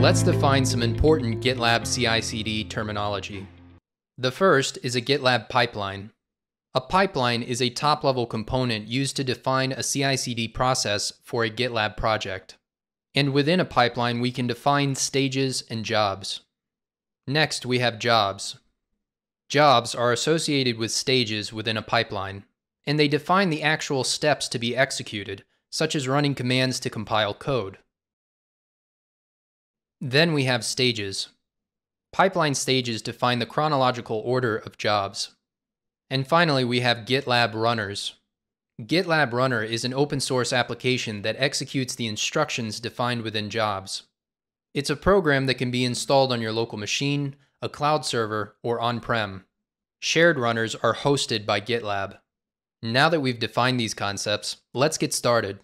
Let's define some important GitLab CI/CD terminology. The first is a GitLab pipeline. A pipeline is a top-level component used to define a CI/CD process for a GitLab project. And within a pipeline, we can define stages and jobs. Next, we have jobs. Jobs are associated with stages within a pipeline, and they define the actual steps to be executed, such as running commands to compile code. Then we have stages. Pipeline stages define the chronological order of jobs. And finally, we have GitLab runners. GitLab Runner is an open source application that executes the instructions defined within jobs. It's a program that can be installed on your local machine, a cloud server, or on-prem. Shared runners are hosted by GitLab. Now that we've defined these concepts, let's get started.